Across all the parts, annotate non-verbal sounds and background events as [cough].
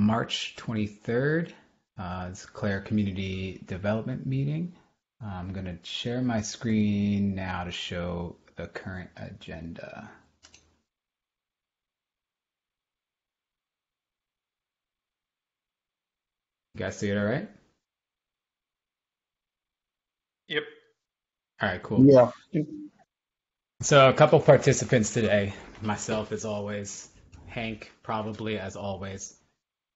March 23rd. Uh, it's Clair Community Development Meeting. I'm going to share my screen now to show the current agenda. You guys see it all right? Yep. All right, cool. Yeah. So a couple participants today, myself as always, Hank probably as always.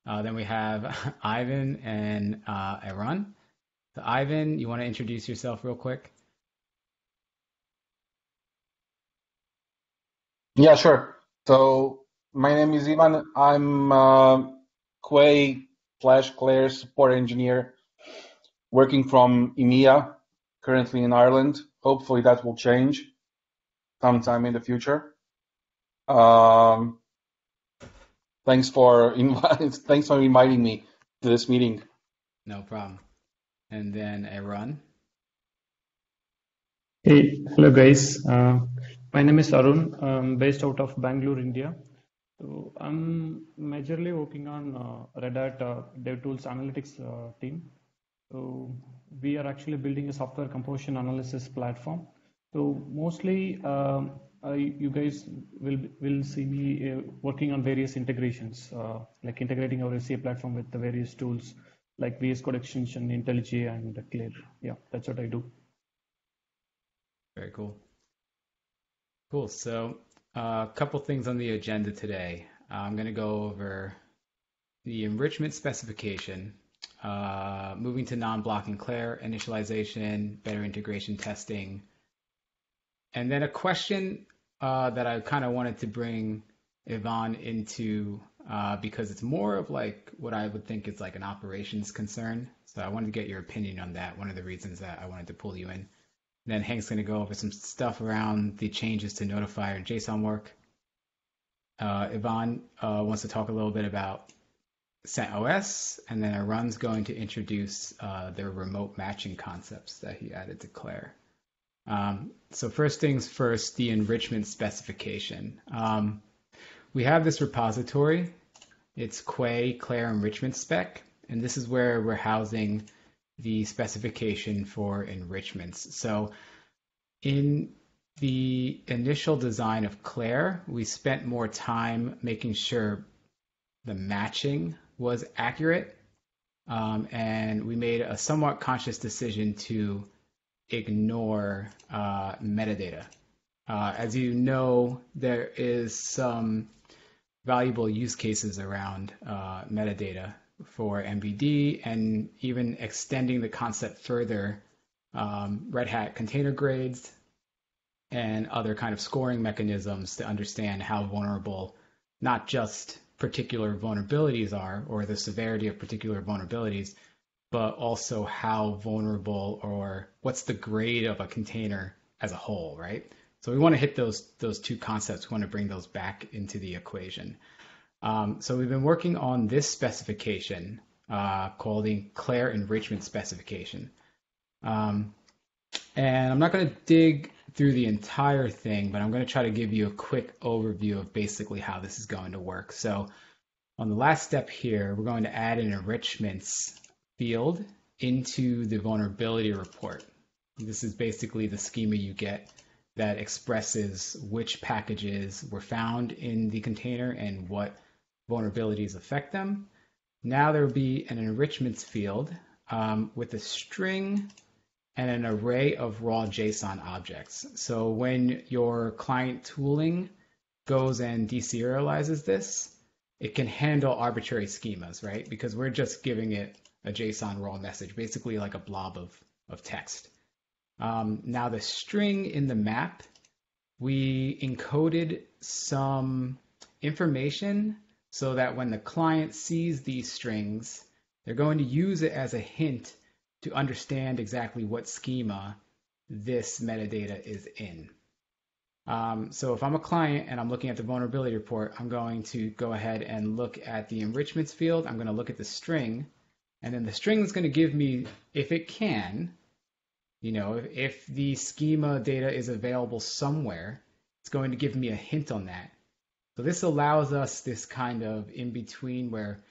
Uh, then we have [laughs] Ivan and uh, Aaron. So Ivan, you want to introduce yourself real quick? Yeah, sure. So my name is Ivan. I'm uh, Quay slash Clair support engineer working from EMEA, currently in Ireland. Hopefully that will change sometime in the future. Um, thanks for invi- [laughs] thanks for inviting me to this meeting. No problem. And then Arun. Hey, hello guys. Uh, my name is Arun. I'm based out of Bangalore, India. So I'm majorly working on uh, Red Hat uh, DevTools analytics uh, team. So we are actually building a software composition analysis platform. So mostly um, uh, you guys will will see me uh, working on various integrations, uh, like integrating our SCA platform with the various tools like VS Code extension, IntelliJ, and Clair. Yeah, that's what I do. Very cool. Cool. So a uh, couple things on the agenda today. I'm going to go over the enrichment specification, uh, moving to non-blocking Clair, initialization, better integration testing, and then a question uh, that I kind of wanted to bring Ivan into uh, because it's more of like what I would think is like an operations concern. So I wanted to get your opinion on that. One of the reasons that I wanted to pull you in. Then Hank's going to go over some stuff around the changes to notifier and JSON work. Uh, Ivan uh, wants to talk a little bit about CentOS, and then Arun's going to introduce uh, their remote matching concepts that he added to Clair. Um, so first things first, the enrichment specification. Um, we have this repository. It's Quay Clair Enrichment Spec, and this is where we're housing the specification for enrichments. So in the initial design of Clair, we spent more time making sure the matching was accurate, um, and we made a somewhat conscious decision to ignore uh, metadata. Uh, as you know, there is some valuable use cases around uh, metadata for NVD and even extending the concept further, um, Red Hat container grades and other kind of scoring mechanisms to understand how vulnerable not just particular vulnerabilities are or the severity of particular vulnerabilities, but also how vulnerable or what's the grade of a container as a whole, right? So we want to hit those those two concepts. We want to bring those back into the equation. Um, so we've been working on this specification uh, called the Clair Enrichment Specification. Um, and I'm not going to dig through the entire thing, but I'm going to try to give you a quick overview of basically how this is going to work. So on the last step here, we're going to add enrichments field into the vulnerability report. This is basically the schema you get that expresses which packages were found in the container and what vulnerabilities affect them. Now there will be an enrichments field um, with a string and an array of raw JSON objects. So when your client tooling goes and deserializes this, it can handle arbitrary schemas, right? Because we're just giving it a JSON raw message, basically like a blob of, of text. Um, now the string in the map, we encoded some information so that when the client sees these strings, they're going to use it as a hint to understand exactly what schema this metadata is in. Um, so if I'm a client and I'm looking at the vulnerability report, I'm going to go ahead and look at the enrichments field. I'm going to look at the string, and then the string is going to give me, if it can, you know, if, if the schema data is available somewhere, it's going to give me a hint on that. So this allows us this kind of in between where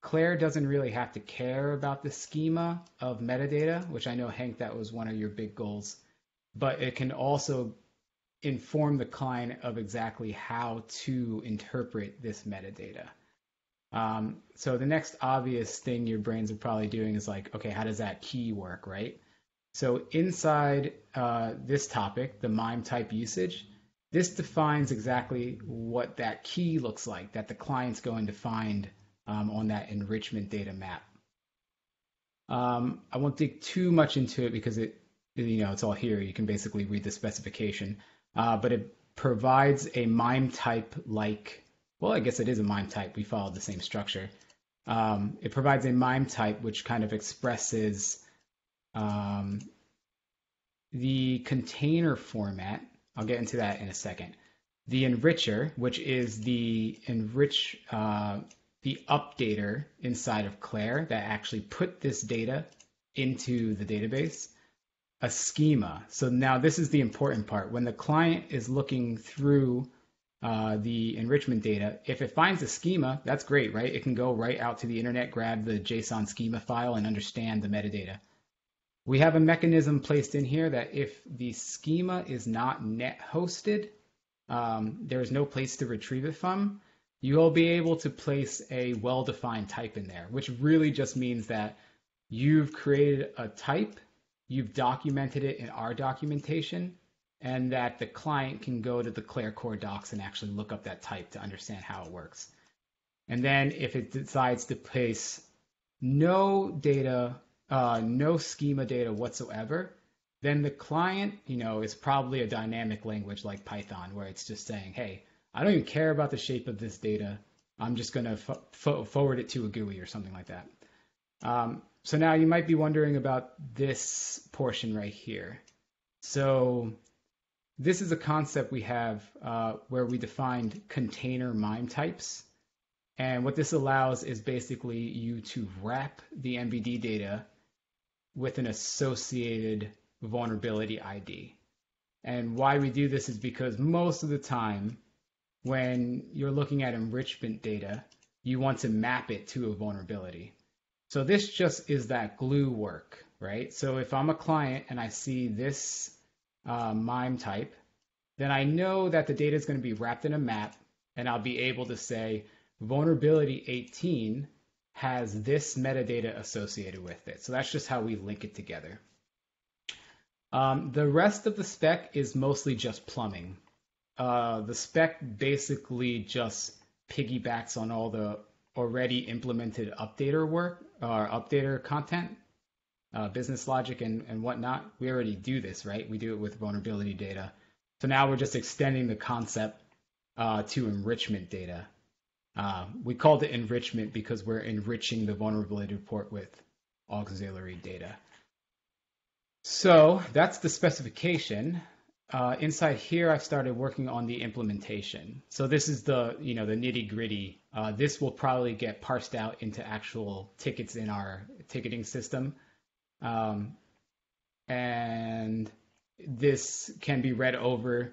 Clair doesn't really have to care about the schema of metadata, which I know, Hank, that was one of your big goals, but it can also inform the client of exactly how to interpret this metadata. Um, so the next obvious thing your brains are probably doing is like, okay, how does that key work, right? So inside uh, this topic, the MIME type usage, this defines exactly what that key looks like that the client's going to find um, on that enrichment data map. Um, I won't dig too much into it because it, you know, it's all here. You can basically read the specification, uh, but it provides a MIME type like well, I guess it is a MIME type. We follow the same structure. Um, it provides a MIME type which kind of expresses um, the container format. I'll get into that in a second. The enricher, which is the enrich, uh, the updater inside of Clair that actually put this data into the database. A schema. So now this is the important part. When the client is looking through uh, the enrichment data. If it finds a schema, that's great, right? It can go right out to the internet, grab the JSON schema file, and understand the metadata. We have a mechanism placed in here that if the schema is not net hosted, um, there is no place to retrieve it from. You will be able to place a well-defined type in there, which really just means that you've created a type, you've documented it in our documentation, and that the client can go to the Clair core docs and actually look up that type to understand how it works. And then if it decides to place no data, uh, no schema data whatsoever, then the client, you know, is probably a dynamic language like Python, where it's just saying, hey, I don't even care about the shape of this data. I'm just going to forward it to a GUI or something like that. Um, so now you might be wondering about this portion right here. So this is a concept we have uh, where we defined container MIME types. And what this allows is basically you to wrap the NVD data with an associated vulnerability ID. And why we do this is because most of the time, when you're looking at enrichment data, you want to map it to a vulnerability. So this just is that glue work, right? So if I'm a client and I see this uh, MIME type, then I know that the data is going to be wrapped in a map, and I'll be able to say vulnerability 18 has this metadata associated with it. So that's just how we link it together. Um, the rest of the spec is mostly just plumbing. Uh, the spec basically just piggybacks on all the already implemented updater work or updater content uh, business logic and, and whatnot, we already do this, right? We do it with vulnerability data. So now we're just extending the concept uh, to enrichment data. Uh, we called it enrichment because we're enriching the vulnerability report with auxiliary data. So that's the specification. Uh, inside here, I've started working on the implementation. So this is the you know the nitty gritty. Uh, this will probably get parsed out into actual tickets in our ticketing system. Um, and this can be read over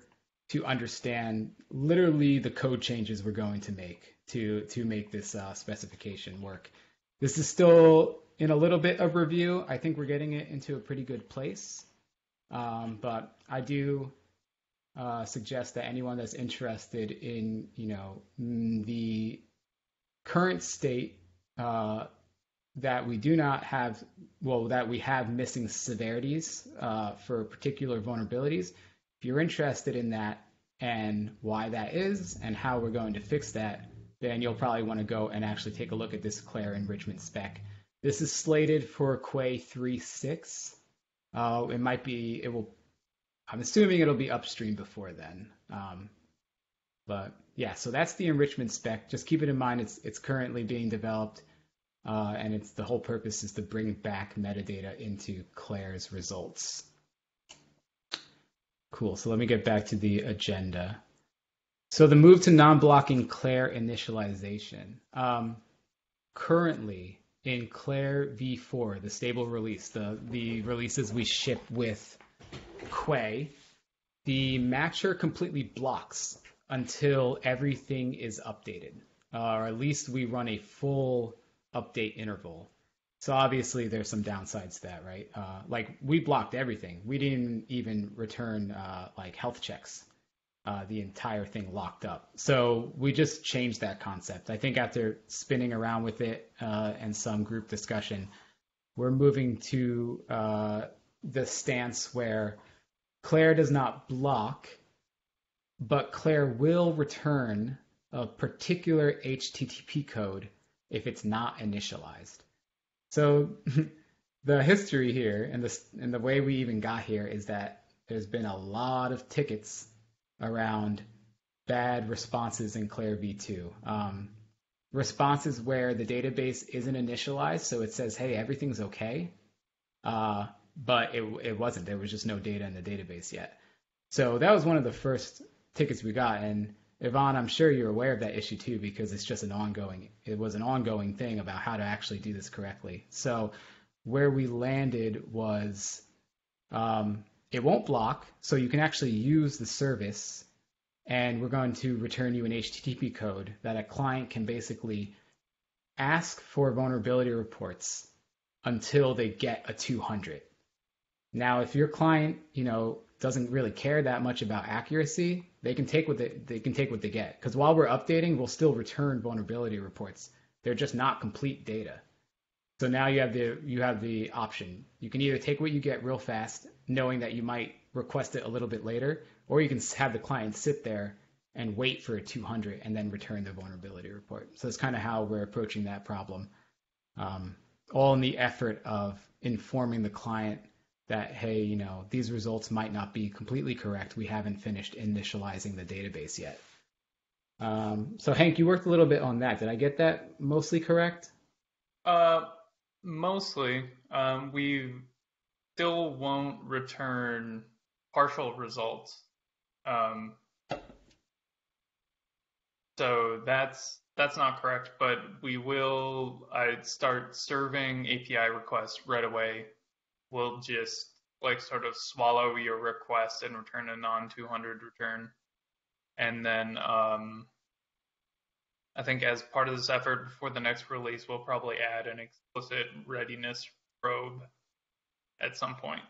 to understand literally the code changes we're going to make to to make this uh, specification work. This is still in a little bit of review. I think we're getting it into a pretty good place, um, but I do uh, suggest that anyone that's interested in you know the current state uh, that we do not have, well, that we have missing severities uh, for particular vulnerabilities. If you're interested in that and why that is and how we're going to fix that, then you'll probably want to go and actually take a look at this Clair enrichment spec. This is slated for Quay 3.6. Uh, it might be, it will, I'm assuming it'll be upstream before then. Um, but yeah, so that's the enrichment spec. Just keep it in mind, it's, it's currently being developed. Uh, and it's the whole purpose is to bring back metadata into Clair's results. Cool. So let me get back to the agenda. So the move to non-blocking Clair initialization. Um, currently in Clair v4, the stable release, the, the releases we ship with Quay, the matcher completely blocks until everything is updated, uh, or at least we run a full update interval. So obviously there's some downsides to that, right? Uh, like we blocked everything. We didn't even return uh, like health checks. Uh, the entire thing locked up. So we just changed that concept. I think after spinning around with it uh, and some group discussion, we're moving to uh, the stance where Clair does not block, but Clair will return a particular HTTP code if it's not initialized. So [laughs] the history here and the and the way we even got here is that there's been a lot of tickets around bad responses in Clair v2. Um, responses where the database isn't initialized, so it says, "Hey, everything's okay," uh, but it it wasn't. There was just no data in the database yet. So that was one of the first tickets we got, and Ivan, I'm sure you're aware of that issue too, because it's just an ongoing, it was an ongoing thing about how to actually do this correctly. So where we landed was um, it won't block, so you can actually use the service, and we're going to return you an HTTP code that a client can basically ask for vulnerability reports until they get a 200. Now, if your client, you know, doesn't really care that much about accuracy, they can take what they, they can take what they get. Because while we're updating, we'll still return vulnerability reports. They're just not complete data. So now you have the you have the option. You can either take what you get real fast, knowing that you might request it a little bit later, or you can have the client sit there and wait for a 200 and then return the vulnerability report. So that's kind of how we're approaching that problem. Um, all in the effort of informing the client that, hey, you know, these results might not be completely correct. We haven't finished initializing the database yet. Um, so Hank, you worked a little bit on that. Did I get that mostly correct? Uh, mostly. Um, we still won't return partial results. Um, so that's that's not correct, but we will I'd start serving API requests right away will just like sort of swallow your request and return a non 200 return. And then um, I think as part of this effort before the next release, we'll probably add an explicit readiness probe at some point.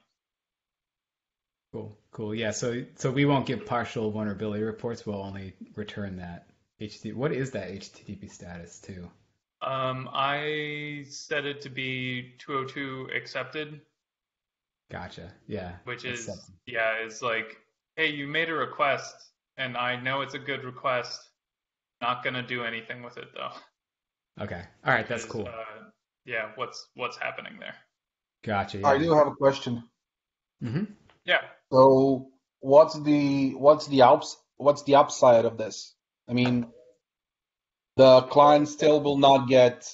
Cool, cool. Yeah, so so we won't give partial vulnerability reports. We'll only return that HTTP. What is that HTTP status too? Um, I set it to be 202 accepted. Gotcha. Yeah. Which is yeah, is like, hey, you made a request, and I know it's a good request. Not gonna do anything with it though. Okay. All right. That's cool. Uh, yeah. What's what's happening there? Gotcha. Yeah. I do have a question. Mm-hmm. Yeah. So what's the what's the ups what's the upside of this? I mean, the client still will not get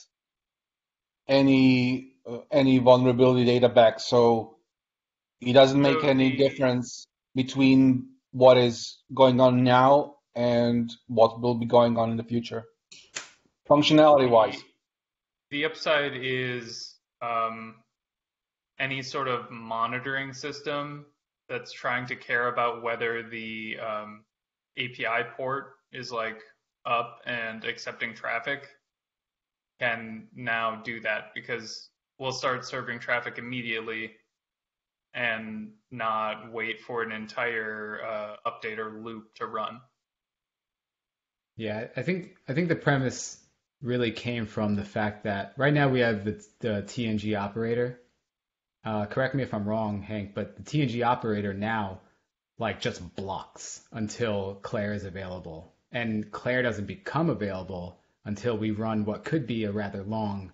any uh, any vulnerability data back. So it doesn't make so any the, difference between what is going on now and what will be going on in the future, functionality wise. The upside is um, any sort of monitoring system that's trying to care about whether the um, API port is like up and accepting traffic can now do that because we'll start serving traffic immediately and not wait for an entire uh, update or loop to run. Yeah, I think I think the premise really came from the fact that right now we have the, the TNG operator. Uh, correct me if I'm wrong, Hank, but the TNG operator now like just blocks until Clair is available, and Clair doesn't become available until we run what could be a rather long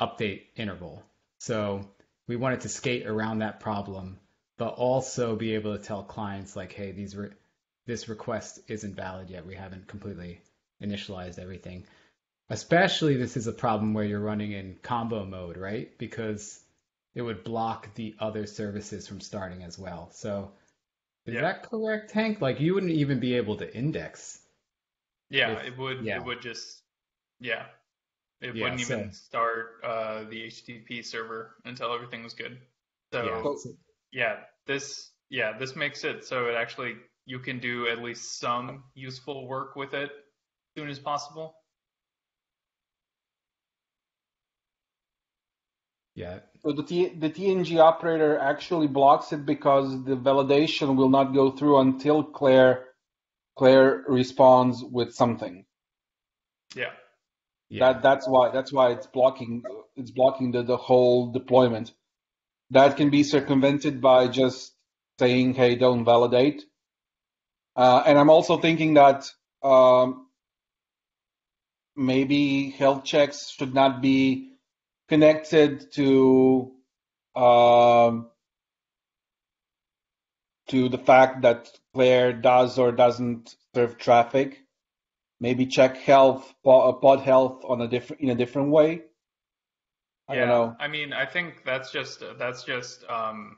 update interval. So we wanted to skate around that problem, but also be able to tell clients like, hey, these re- this request isn't valid yet. We haven't completely initialized everything. Especially this is a problem where you're running in combo mode, right? Because it would block the other services from starting as well. So is yeah. that correct, Hank? Like you wouldn't even be able to index. Yeah, if, it would. Yeah. It would just. Yeah, it yeah, wouldn't so, even start uh, the HTTP server until everything was good. So yeah. yeah, this yeah this makes it so it actually you can do at least some useful work with it as soon as possible. Yeah. So the T, the TNG operator actually blocks it because the validation will not go through until Clair Clair responds with something. Yeah. Yeah. That that's why that's why it's blocking it's blocking the, the whole deployment. That can be circumvented by just saying, "Hey, don't validate." Uh, and I'm also thinking that um, maybe health checks should not be connected to um, to the fact that Clair does or doesn't serve traffic. Maybe check health, pod health on a different in a different way. I yeah. don't know. I mean, I think that's just that's just um,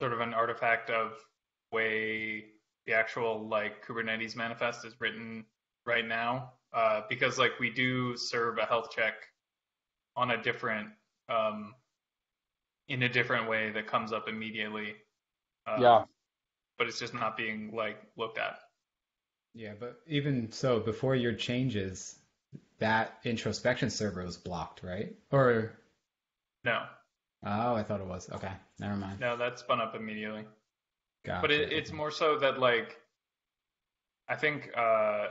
sort of an artifact of way the actual like Kubernetes manifest is written right now. Uh, because like we do serve a health check on a different um, in a different way that comes up immediately. Um, Yeah. But it's just not being like looked at. Yeah, but even so, before your changes, that introspection server was blocked, right? Or No, oh, I thought it was. Okay, never mind. no, that spun up immediately. Gotcha. But it, it's more so that like I think uh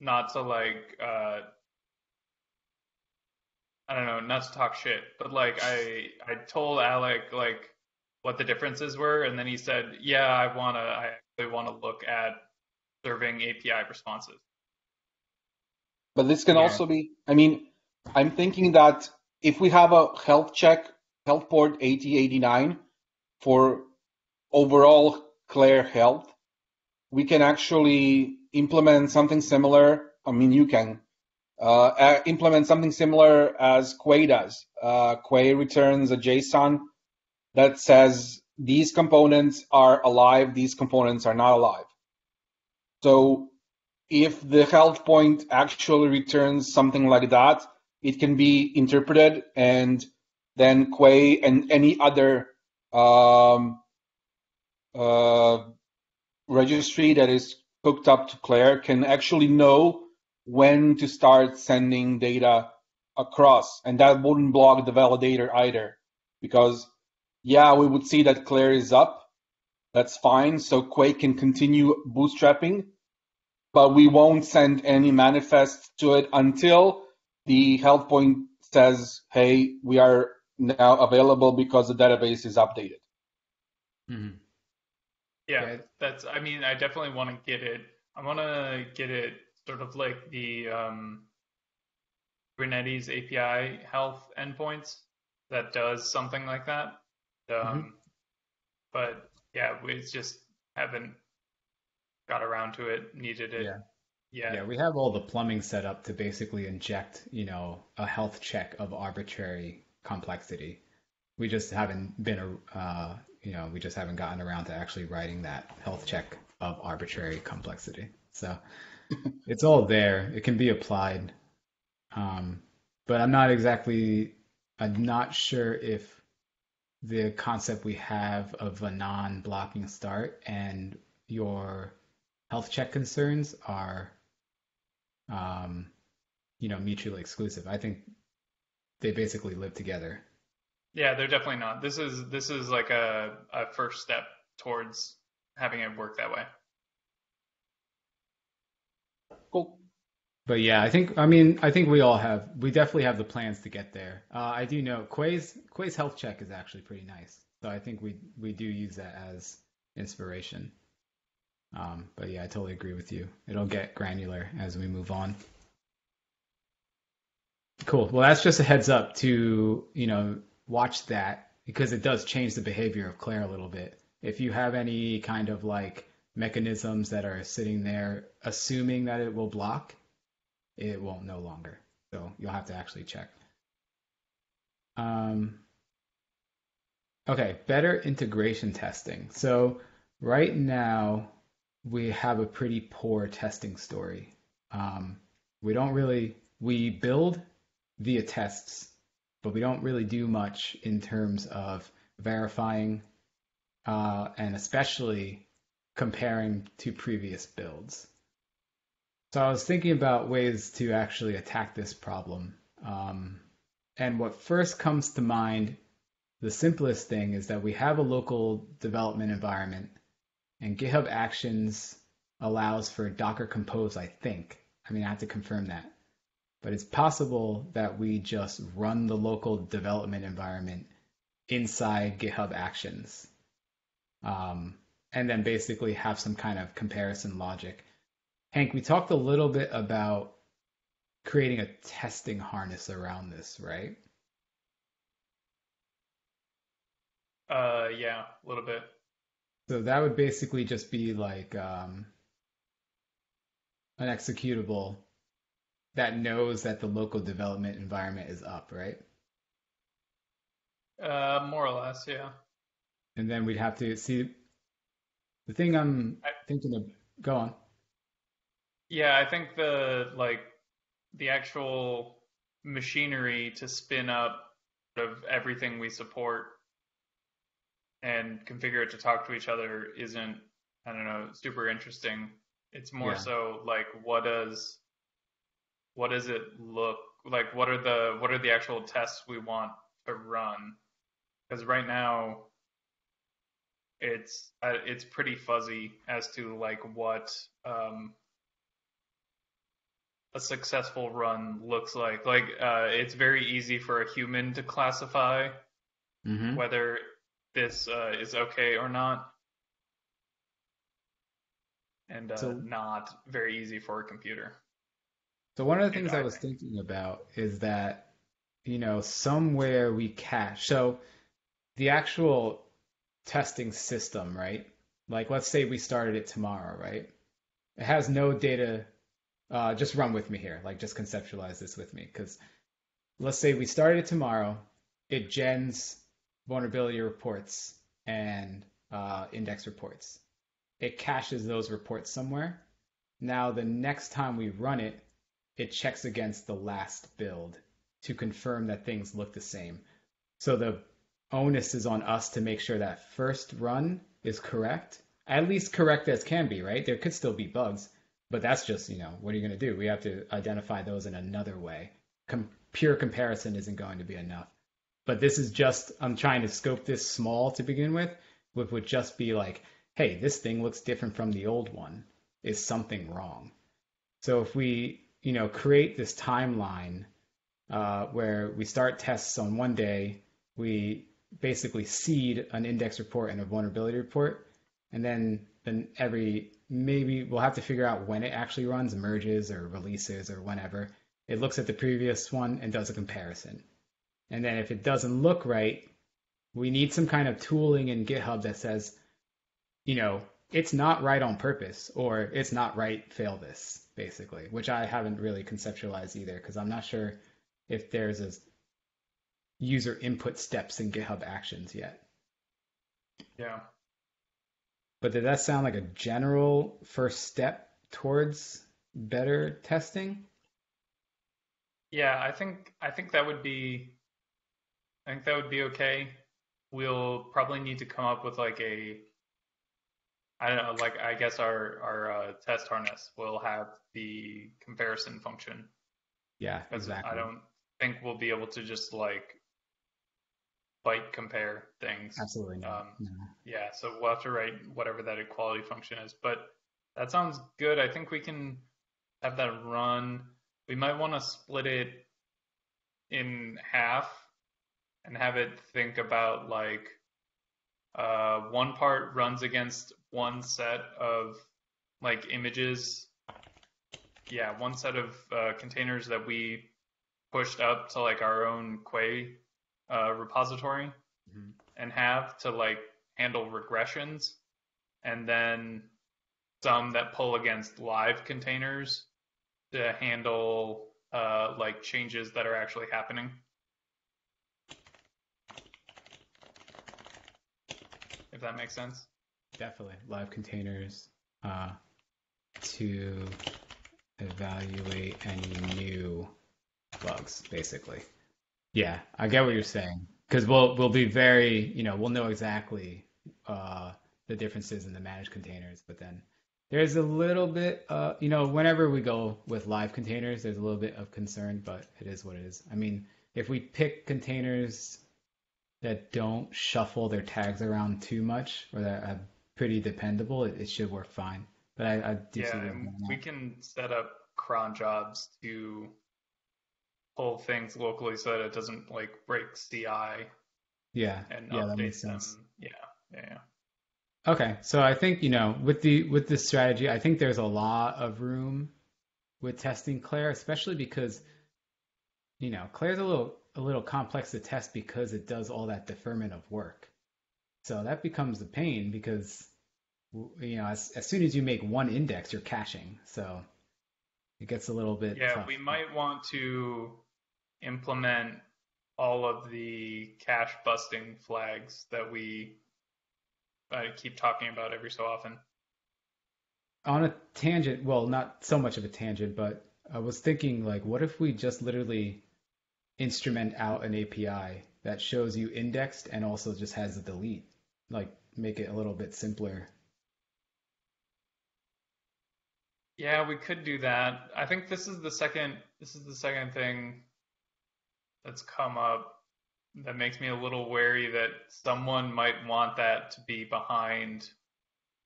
not to like uh I don't know, not to talk shit, but like I I told Alec like what the differences were and then he said, "Yeah, I want to I actually want to look at serving API responses." But this can Yeah. also be, I mean, I'm thinking that if we have a health check, health port 8089 for overall Clair health, we can actually implement something similar. I mean, you can uh, uh, implement something similar as Quay does. Uh, Quay returns a JSON that says these components are alive, these components are not alive. So if the health point actually returns something like that, it can be interpreted and then Quay and any other um, uh, registry that is hooked up to Clair can actually know when to start sending data across. And that wouldn't block the validator either. Because, yeah, we would see that Clair is up. That's fine. So Quay can continue bootstrapping but we won't send any manifest to it until the health point says, hey, we are now available because the database is updated. Mhm. Yeah, Yeah. that's I mean, I definitely want to get it. I want to get it sort of like the um Kubernetes API health endpoints that does something like that. Um, But yeah, we just haven't got around to it, needed it Yeah. yet. Yeah, we have all the plumbing set up to basically inject, you know, a health check of arbitrary complexity. We just haven't been, uh, you know, we just haven't gotten around to actually writing that health check of arbitrary complexity. So [laughs] it's all there. It can be applied. Um, but I'm not exactly, I'm not sure if the concept we have of a non-blocking start and your health check concerns are um, you know, mutually exclusive. I think they basically live together. Yeah, they're definitely not. This is this is like a, a first step towards having it work that way. Cool. But yeah, I think I mean I think we all have we definitely have the plans to get there. Uh, I do know Quay's Quay's health check is actually pretty nice, so I think we we do use that as inspiration. Um, but yeah, I totally agree with you. It'll get granular as we move on. Cool. Well, that's just a heads up to you know watch that because it does change the behavior of Clair a little bit. If you have any kind of like mechanisms that are sitting there assuming that it will block, it won't no longer. So you'll have to actually check. Um, okay, better integration testing. So right now we have a pretty poor testing story. Um, we don't really we build via tests, but we don't really do much in terms of verifying uh, and especially comparing to previous builds. So I was thinking about ways to actually attack this problem. Um, And what first comes to mind, the simplest thing is that we have a local development environment, and GitHub Actions allows for Docker Compose, I think. I mean, I have to confirm that. But it's possible that we just run the local development environment inside GitHub Actions. Um, and then basically have some kind of comparison logic. Hank, we talked a little bit about creating a testing harness around this, right? Uh, yeah, a little bit. So that would basically just be like um, an executable that knows that the local development environment is up, right? Uh, more or less, yeah. And then we'd have to see the thing I'm I- thinking of. Go on. Yeah, I think the like the actual machinery to spin up of everything we support and configure it to talk to each other isn't, I don't know, super interesting. It's more Yeah. so like what does what does it look like? What are the what are the actual tests we want to run? Because right now it's uh, it's pretty fuzzy as to like what um, a successful run looks like. Like uh, it's very easy for a human to classify Mm-hmm. whether this uh, is okay or not, and uh, So- not very easy for a computer. So one of the things I I was think- thinking about is that, you know, somewhere we cache. So the actual testing system, right? Like let's say we started it tomorrow, right? It has no data. Uh, just run with me here. Like just conceptualize this with me, because let's say we started it tomorrow. It gens vulnerability reports and uh, index reports. It caches those reports somewhere. Now the next time we run it, it checks against the last build to confirm that things look the same. So the onus is on us to make sure that first run is correct, at least correct as can be, right? There could still be bugs, but that's just, you know, what are you going to do? We have to identify those in another way. Com- pure comparison isn't going to be enough. But this is just, I'm trying to scope this small to begin with, which would just be like, hey, this thing looks different from the old one. Is something wrong? So if we, you know, create this timeline uh, where we start tests on one day, we basically seed an index report and a vulnerability report, and then then every maybe we'll have to figure out when it actually runs, merges or releases or whenever. It looks at the previous one and does a comparison. And then if it doesn't look right, we need some kind of tooling in GitHub that says, you know, it's not right on purpose or it's not right, fail this, basically, which I haven't really conceptualized either because I'm not sure if there's a user input steps in GitHub Actions yet. Yeah. But did that sound like a general first step towards better testing? Yeah, I think I think that would be I think that would be okay. We'll probably need to come up with like a I don't know, like I guess our our uh, test harness will have the comparison function. Yeah, exactly. I don't think we'll be able to just like byte compare things. Absolutely not. Um, no. Yeah, so we'll have to write whatever that equality function is. But that sounds good. I think we can have that run. We might want to split it in half and have it think about like uh, one part runs against one set of like images. Yeah, one set of uh, containers that we pushed up to like our own Quay uh, repository Mhm. and have to like handle regressions, and then some that pull against live containers to handle uh, like changes that are actually happening. If that makes sense. Definitely. Live containers uh, to evaluate any new bugs, basically. Yeah, I get what you're saying. Because we'll we'll be very, you know, we'll know exactly uh, the differences in the managed containers, but then there's a little bit, uh, you know, whenever we go with live containers, there's a little bit of concern, but it is what it is. I mean, if we pick containers that don't shuffle their tags around too much or that are pretty dependable, it, it should work fine. But I, I do see Yeah, and we can set up cron jobs to pull things locally so that it doesn't like break CI Yeah, and yeah, that makes them. sense. Yeah, yeah, yeah. Okay, so I think, you know, with the with this strategy, I think there's a lot of room with testing Clair, especially because, you know, Clair's a little a little complex to test because it does all that deferment of work. So that becomes a pain because, you know, as as soon as you make one index, you're caching. So it gets a little bit Yeah, tough. we might want to implement all of the cache busting flags that we uh, keep talking about every so often. On a tangent, well, not so much of a tangent, but I was thinking like, what if we just literally instrument out an API that shows you indexed and also just has a delete? Like, make it a little bit simpler. Yeah, we could do that. I think this is the second this is the second thing that's come up that makes me a little wary that someone might want that to be behind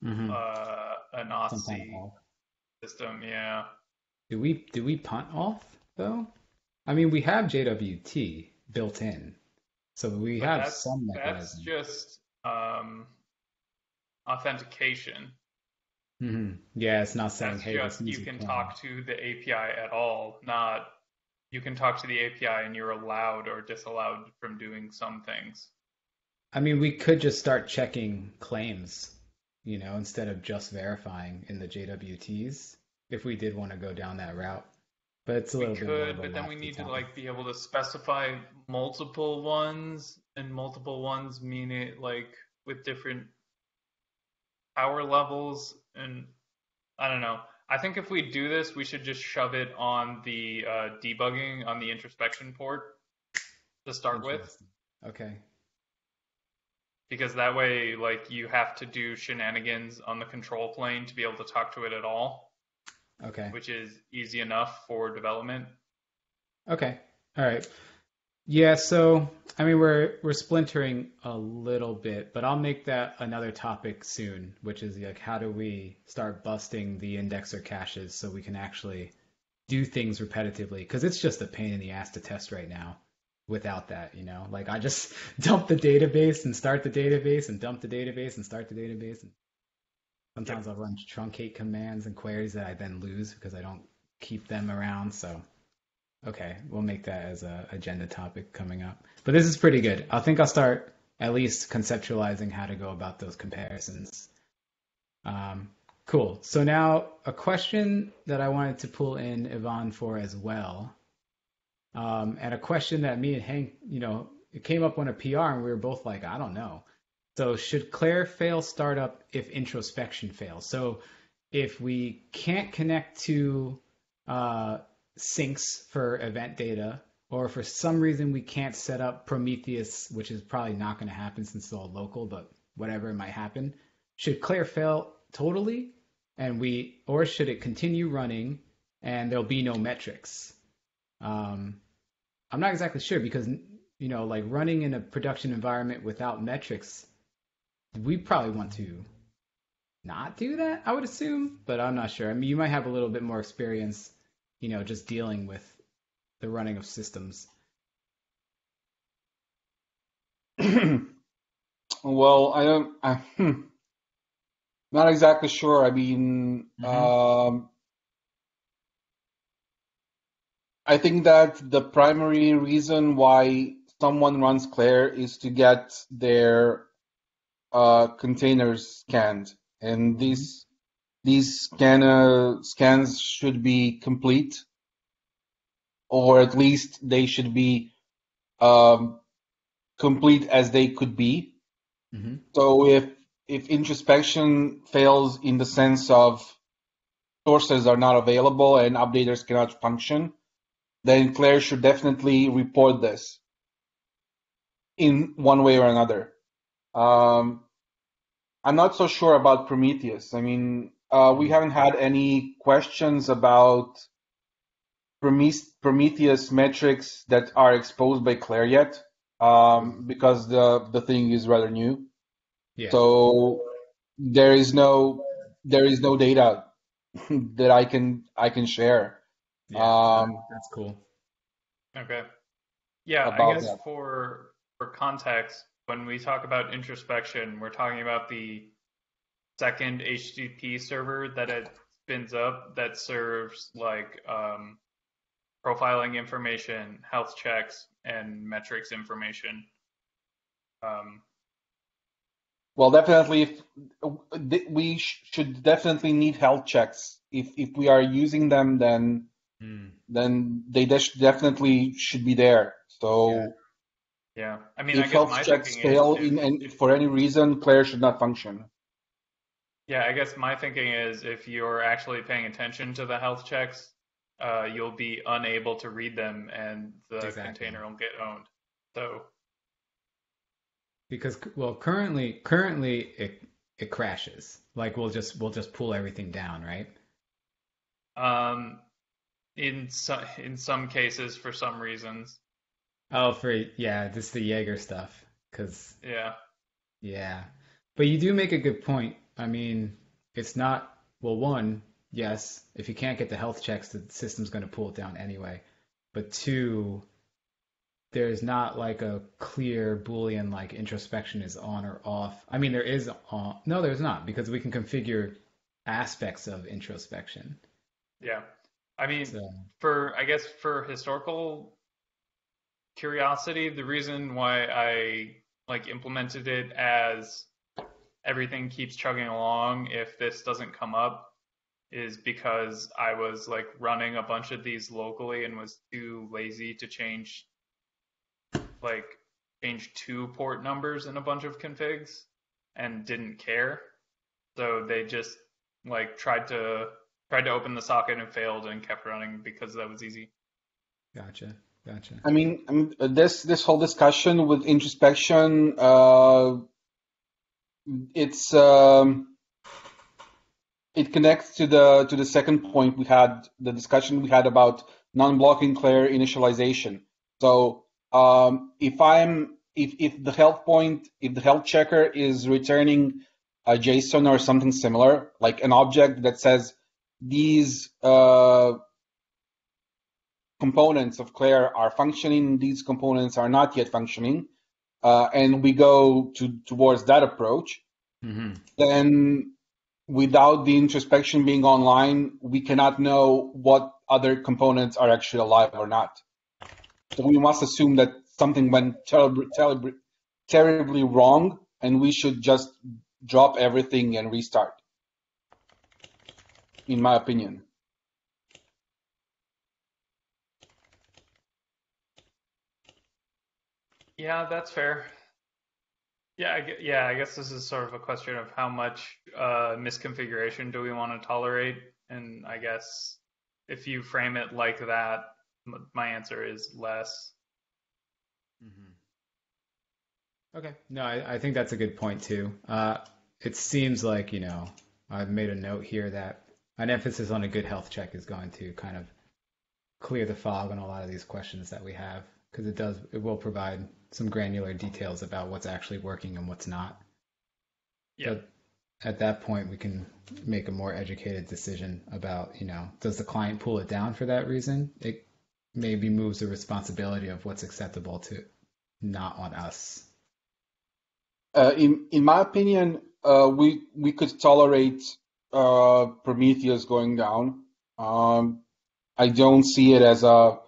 Mm-hmm. uh, an of system. Yeah. Do we do we punt off though? I mean, we have JWT built in, so we But have that's some that's just um, authentication. hmm Yeah, it's not saying, That's hey, just you can talk to the API at all, not you can talk to the API and you're allowed or disallowed from doing some things. I mean, we could just start checking claims, you know, instead of just verifying in the JWTs if we did want to go down that route. But it's a We little bit of could, but then we need to like be able to specify multiple ones, and multiple ones mean it like with different power levels, and I don't know. I think if we do this, we should just shove it on the uh, debugging on the introspection port to start with, Okay. because that way, like, you have to do shenanigans on the control plane to be able to talk to it at all, Okay. which is easy enough for development. Okay. All right. Yeah, so I mean we're we're splintering a little bit, but I'll make that another topic soon, which is like how do we start busting the indexer caches so we can actually do things repetitively because it's just a pain in the ass to test right now without that, you know? Like I just [laughs] dump the database and start the database and dump the database and start the database and sometimes I'll run truncate commands and queries that I then lose because I don't keep them around, so Okay, we'll make that as a agenda topic coming up. But this is pretty good. I think I'll start at least conceptualizing how to go about those comparisons. Um, cool. So now a question that I wanted to pull in Ivan for as well, um, and a question that me and Hank, you know, it came up on a PR and we were both like, I don't know. So should Clair fail startup if introspection fails? So if we can't connect to uh, syncs for event data, or for some reason we can't set up Prometheus, which is probably not going to happen since it's all local, but whatever it might happen, should Clair fail totally, and we, or should it continue running and there'll be no metrics? Um, I'm not exactly sure because you know, like running in a production environment without metrics, we probably want to not do that. I would assume, but I'm not sure. I mean, you might have a little bit more experience you know, just dealing with the running of systems. [clears throat] well, I don't. I, hmm, not exactly sure. I mean, Mhm. um, I think that the primary reason why someone runs Clair is to get their uh, containers scanned, and these these scan uh, scans should be complete, or at least they should be um, complete as they could be. Mm-hmm. So if if introspection fails in the sense of sources are not available and updaters cannot function, then Clair should definitely report this in one way or another. Um, I'm not so sure about Prometheus. I mean, we haven't had any questions about Prometheus metrics that are exposed by Clair yet, um, because the the thing is rather new. Yeah. So there is no there is no data [laughs] that I can I can share. Yeah, Um, that's cool. Okay. Yeah, I guess that. for for context, when we talk about introspection, we're talking about the second HTTP server that it spins up that serves like um, profiling information, health checks, and metrics information. Um, Well, definitely, if, we sh- should definitely need health checks. If if we are using them, then Hmm. then they des- definitely should be there. So Yeah. yeah, I mean, I if guess health my checks thinking is fail if- in if- for any reason, Clair should not function. Yeah, I guess my thinking is if you're actually paying attention to the health checks, uh, you'll be unable to read them and the Exactly. container will get owned. So, Because well, currently currently it it crashes. Like we'll just we'll just pull everything down, right? um, in some in some cases, for some reasons, Oh, for yeah, this is the Jaeger stuff. Cause yeah, yeah, but you do make a good point. I mean, it's not well. One, yes, if you can't get the health checks, the system's going to pull it down anyway. But two, there's not like a clear Boolean like introspection is on or off. I mean, there is on. No, there's not because we can configure aspects of introspection. yeah. I mean, So for I guess for historical curiosity, the reason why I like implemented it as everything keeps chugging along if this doesn't come up is because I was like running a bunch of these locally and was too lazy to change like change two port numbers in a bunch of configs and didn't care. So they just like tried to tried to open the socket and failed and kept running because that was easy. gotcha, gotcha. I mean, this this whole discussion with introspection, uh, it's um, it connects to the to the second point we had, the discussion we had about non-blocking Clair initialization. So um, if I'm if if the health point, if the health checker is returning a JSON or something similar, like an object that says these uh, components of Clair are functioning, these components are not yet functioning, uh, and we go to towards that approach, hmm then without the introspection being online, we cannot know what other components are actually alive or not. So we must assume that something went terribly wrong, and we should just drop everything and restart. In my opinion. Yeah, that's fair. Yeah, I, yeah, I guess this is sort of a question of how much uh, misconfiguration do we want to tolerate, and I guess if you frame it like that, my answer is less. hmm Okay. No, I, I think that's a good point too. Uh, it seems like, you know, I've made a note here that an emphasis on a good health check is going to kind of clear the fog on a lot of these questions that we have because it does, it will provide some granular details about what's actually working and what's not. Yeah. But at that point, we can make a more educated decision about, you know, does the client pull it down for that reason? It maybe moves the responsibility of what's acceptable to not on us. Uh, in in my opinion, uh, we we could tolerate uh, Prometheus going down. Um, I don't see it as a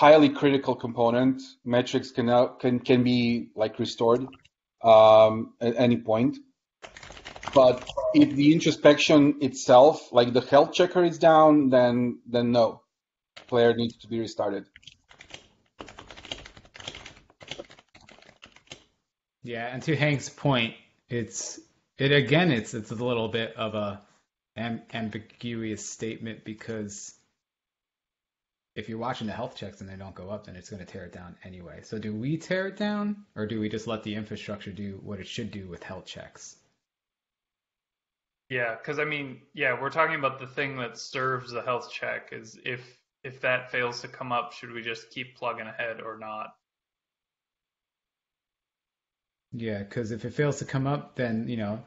highly critical component. Metrics can now- can can be like restored um, at any point. But if the introspection itself, like the health checker, is down, then then no, Clair needs to be restarted. Yeah, and to Hank's point, it's it again. It's it's a little bit of a am, ambiguous statement because if you're watching the health checks and they don't go up, then it's going to tear it down anyway. So do we tear it down, or do we just let the infrastructure do what it should do with health checks? Yeah, because I mean, yeah, we're talking about the thing that serves the health check. Is if if that fails to come up, should we just keep plugging ahead or not? Yeah, because if it fails to come up, then you know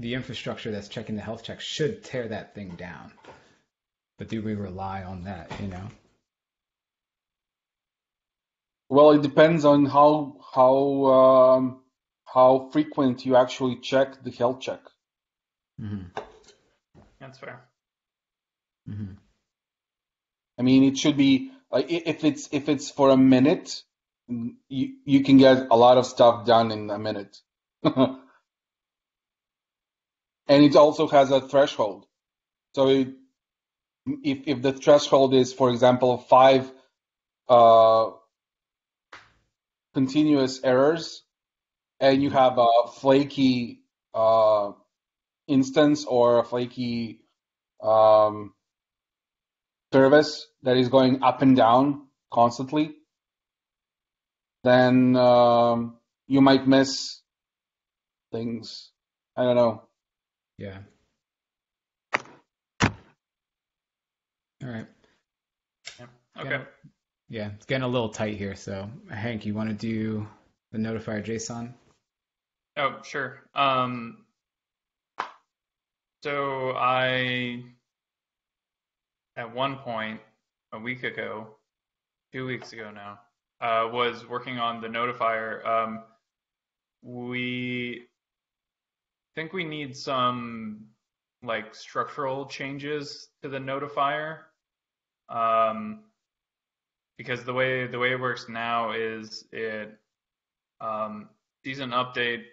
the infrastructure that's checking the health check should tear that thing down. But do we rely on that? You know. Well, it depends on how how um, how frequent you actually check the health check. Mm-hmm. That's fair. Mm-hmm. I mean, it should be like if it's if it's for a minute, you you can get a lot of stuff done in a minute. [laughs] And it also has a threshold. So it, if if the threshold is, for example, five uh, continuous errors, and you have a flaky uh, instance or a flaky um, service that is going up and down constantly, then um, you might miss things. I don't know. Yeah. All right. Okay. Yeah. Yeah, it's getting a little tight here. So, Hank, you want to do the notifier JSON? Oh, sure. Um, so I, at one point a week ago, two weeks ago now, uh, was working on the notifier. Um, we think we need some like structural changes to the notifier. Um, because the way the way it works now is it um, sees an update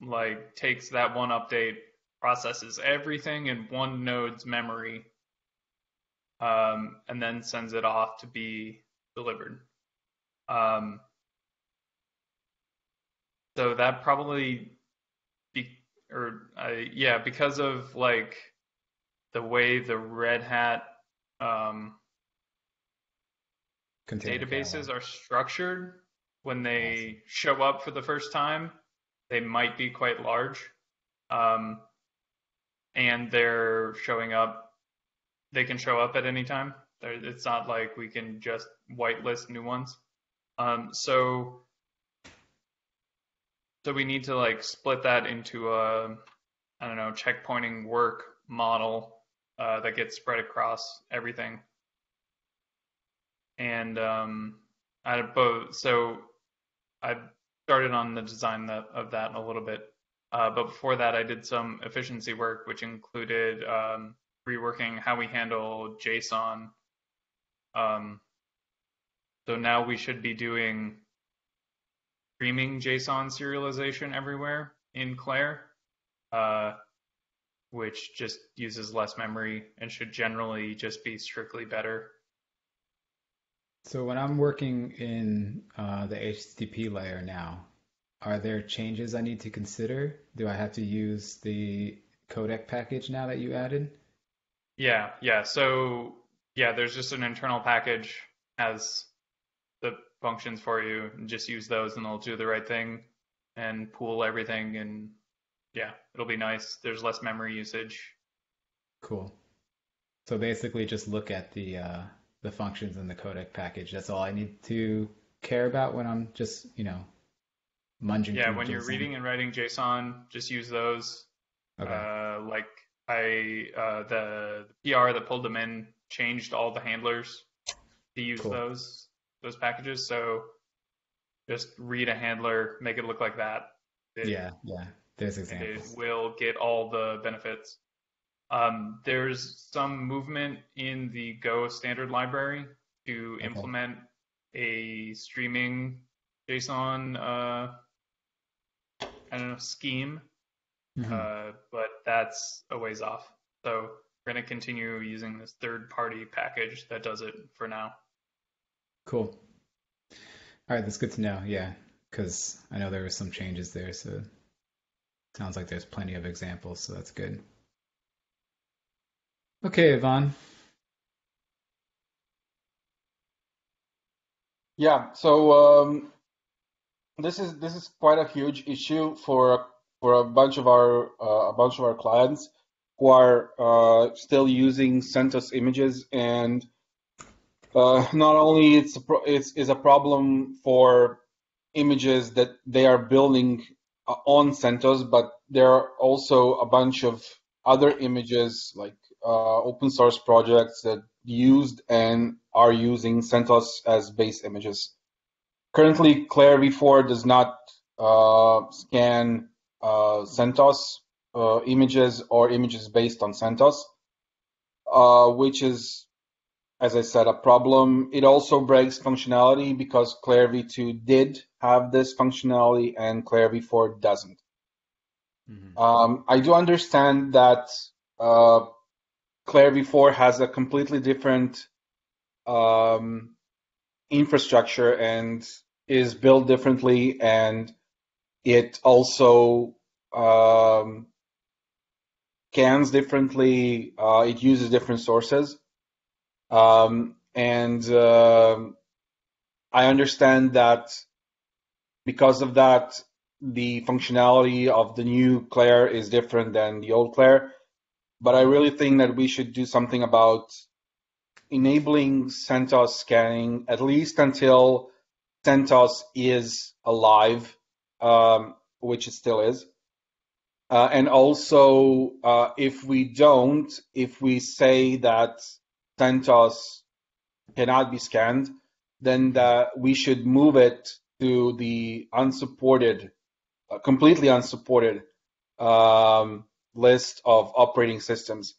like takes that one update, processes everything in one node's memory, um, and then sends it off to be delivered. Um, so that probably be or uh, yeah, because of like the way the Red Hat um, Container databases catalog. are structured. When they show up for the first time they might be quite large um, and they're showing up they can show up at any time. It's not like we can just whitelist new ones. Um, so so we need to like split that into a i don't know checkpointing work model uh, that gets spread across everything and um, I both so I started on the design that, of that a little bit, uh, but before that I did some efficiency work, which included um, reworking how we handle JSON. Um, so now we should be doing streaming JSON serialization everywhere in Clair, uh, which just uses less memory and should generally just be strictly better. So when I'm working in uh, the HTTP layer now, are there changes I need to consider? Do I have to use the codec package now that you added? Yeah, yeah. So yeah, there's just an internal package as the functions for you, and just use those, and they'll do the right thing and pool everything, and yeah, it'll be nice. There's less memory usage. Cool. So basically, just look at the uh, the functions in the codec package. That's all I need to care about when I'm just, you know, munging Yeah, when you're reading and writing JSON, just use those. Okay. Uh, like I uh, the, the PR that pulled them in changed all the handlers to use Cool. those those packages. So just read a handler, make it look like that. It- yeah, yeah. There's and It will get all the benefits. Um, there's some movement in the Go standard library to Okay. implement a streaming JSON, uh, I don't know, scheme, Mhm. uh, but that's a ways off. So we're going to continue using this third party package that does it for now. Cool. All right, that's good to know. Yeah, because I know there were some changes there, so sounds like there's plenty of examples, so that's good. Okay, Ivan. Yeah, so um, this is this is quite a huge issue for for a bunch of our uh, a bunch of our clients who are uh, still using CentOS images, and uh, [laughs] not only it's a pro- it's is a problem for images that they are building uh, on CentOS, but there are also a bunch of other images like uh, open source projects that used and are using CentOS as base images. Currently, Clair v4 does not uh, scan uh, CentOS uh, images or images based on CentOS, uh, which is, as I said, a problem. It also breaks functionality because Clair v2 did have this functionality and Clair v4 doesn't. Mm-hmm. Um, I do understand that uh, Clair v4 has a completely different um, infrastructure and is built differently, and it also um, scans differently. Uh, it uses different sources, um, and uh, I understand that because of that, the functionality of the new Clair is different than the old Clair. But I really think that we should do something about enabling CentOS scanning at least until CentOS is alive, um, which it still is. Uh, and also, uh, if we don't, if we say that CentOS cannot be scanned, then the, we should move it to the unsupported, uh, completely unsupported um, list of operating systems.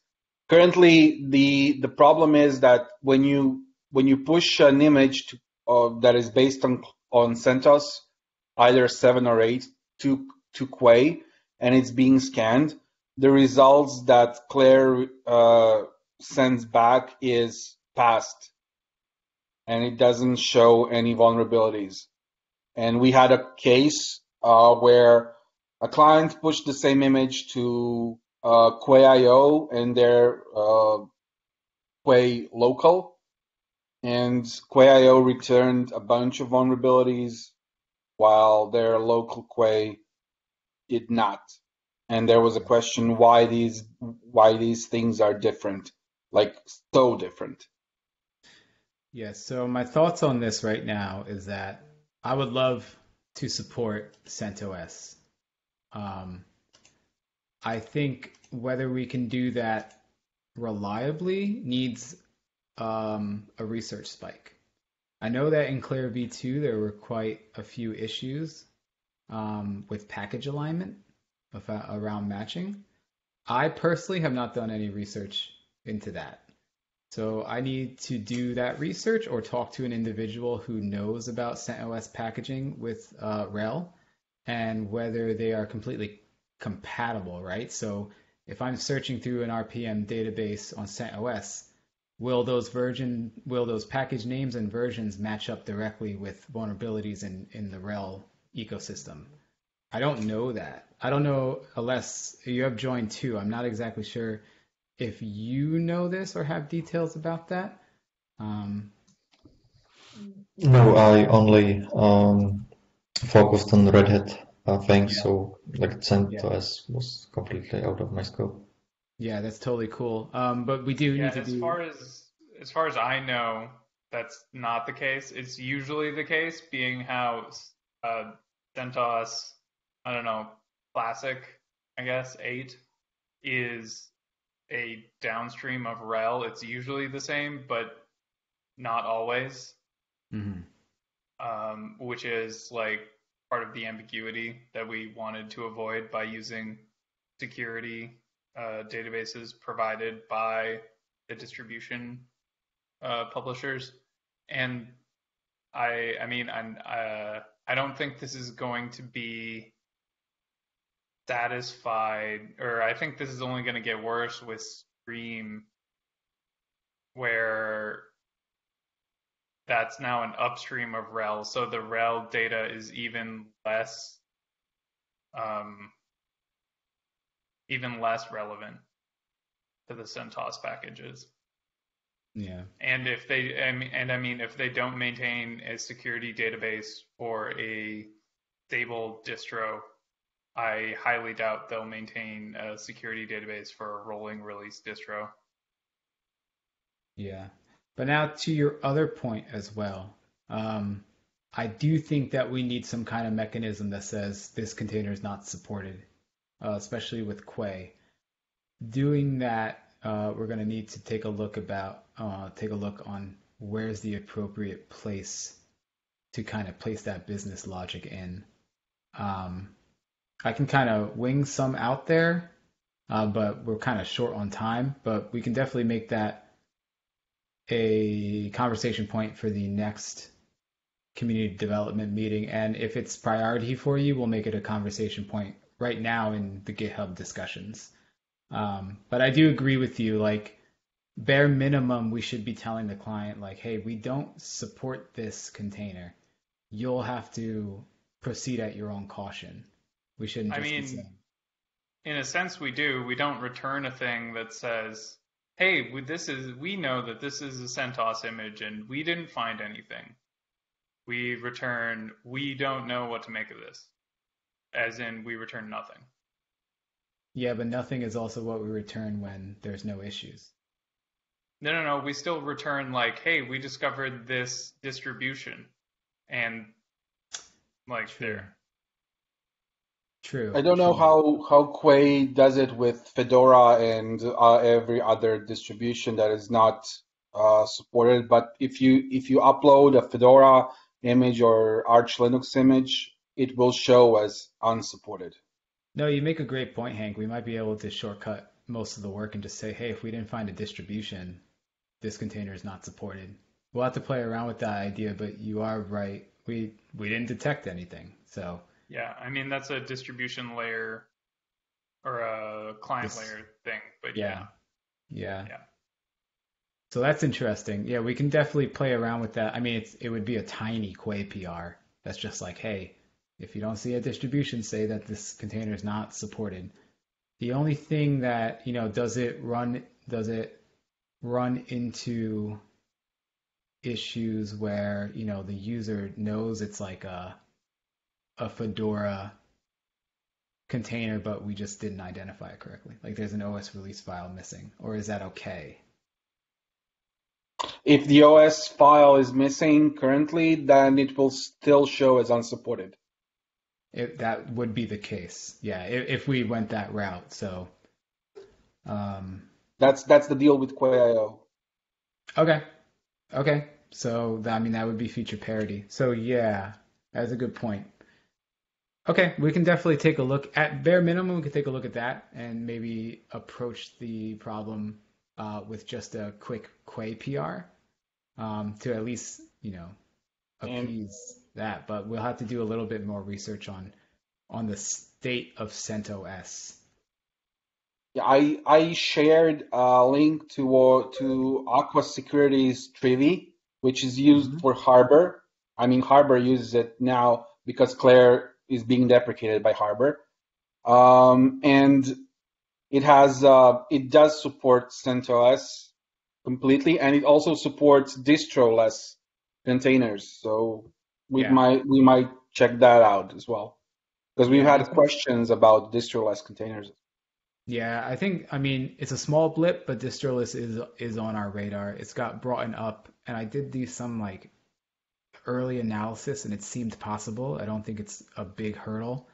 Currently, the the problem is that when you when you push an image to, uh, that is based on on CentOS, either seven or eight to to Quay, and it's being scanned, the results that Clair uh, sends back is passed, and it doesn't show any vulnerabilities. And we had a case uh, where a client pushed the same image to uh, Quay.io and their uh, Quay local, and Quay.io returned a bunch of vulnerabilities while their local Quay did not. And there was a question why these why these things are different, like so different. Yes. So my thoughts on this right now is that I would love to support CentOS. Um, I think whether we can do that reliably needs um, a research spike. I know that in Clair v2 there were quite a few issues um, with package alignment around matching. I personally have not done any research into that. So I need to do that research or talk to an individual who knows about CentOS packaging with uh, RHEL and whether they are completely compatible, right? So if I'm searching through an RPM database on CentOS, will those version will those package names and versions match up directly with vulnerabilities in, in the RHEL ecosystem? I don't know that. I don't know unless you have joined too. I'm not exactly sure if you know this or have details about that. Um, no, I only um, focused on Red Hat uh, things, yeah. so like CentOS yeah. was completely out of my scope. Yeah, that's totally cool. Um, but we do yeah, need to as do. far as as far as I know, that's not the case. It's usually the case, being how uh, CentOS, I don't know, Classic, I guess eight is a downstream of RHEL. It's usually the same, but not always. Mm-hmm. Um, which is like part of the ambiguity that we wanted to avoid by using security uh, databases provided by the distribution uh, publishers. And I, I mean, I'm, uh, I don't think this is going to be satisfied, or I think this is only going to get worse with Stream, where that's now an upstream of RHEL. So the RHEL data is even less, um, even less relevant to the CentOS packages. Yeah. And if they, and I mean, if they don't maintain a security database for a stable distro I highly doubt they'll maintain a security database for a rolling release distro. Yeah. But now to your other point as well. Um, I do think that we need some kind of mechanism that says this container is not supported, uh, especially with Quay. Doing that, uh, we're going to need to take a look about uh, take a look on where's the appropriate place to kind of place that business logic in. Um, I can kind of wing some out there, uh, but we're kind of short on time. But we can definitely make that a conversation point for the next community development meeting. And if it's priority for you, we'll make it a conversation point right now in the GitHub discussions. Um, but I do agree with you. Like, bare minimum, we should be telling the client, like, hey, we don't support this container. You'll have to proceed at your own caution. We shouldn't I mean, In a sense, we do. We don't return a thing that says, "Hey, we- this is we know that this is a CentOS image, and we didn't find anything." We return, "We don't know what to make of this," as in we return nothing. yeah, but nothing is also what we return when there's no issues. No, no, no. We still return like, "Hey, we discovered this distribution," and like True. there. True. I don't know how how Quay does it with Fedora and uh, every other distribution that is not uh, supported. But if you if you upload a Fedora image or Arch Linux image, it will show as unsupported. No, you make a great point, Hank. We might be able to shortcut most of the work and just say, hey, if we didn't find a distribution, this container is not supported. We'll have to play around with that idea, but you are right. We we didn't detect anything. So Yeah, I mean that's a distribution layer or a client This- layer thing, but yeah. Yeah. Yeah. So that's interesting. Yeah, we can definitely play around with that. I mean, it's it would be a tiny Quay PR. That's just like, hey, if you don't see a distribution, say that this container is not supported. The only thing that, you know, does it run does it run into issues where, you know, the user knows it's like a a Fedora container, but we just didn't identify it correctly. Like there's an OS release file missing, or is that okay? If the OS file is missing currently, then it will still show as unsupported. It, that would be the case. Yeah, if, if we went that route. So, um, That's that's the deal with Quay.io. okay, okay. So I mean that would be feature parity. So yeah, that's a good point. Okay, we can definitely take a look at bare minimum. We can take a look at that and maybe approach the problem uh, with just a quick Quay PR um, to at least you know And- appease that. But we'll have to do a little bit more research on on the state of CentOS. Yeah, I I shared a link to uh, to Aqua Security's Trivy, which is used Mhm. for Harbor. I mean, Harbor uses it now because Clair is being deprecated by Harbor, um, and it has uh, it does support CentOS completely, and it also supports distroless containers. So we Yeah. might we might check that out as well because we've had questions about distroless containers. Yeah, I think I mean it's a small blip, but Distroless is is on our radar. It's got brought up, and I did do some like early analysis, and it seemed possible. I don't think it's a big hurdle.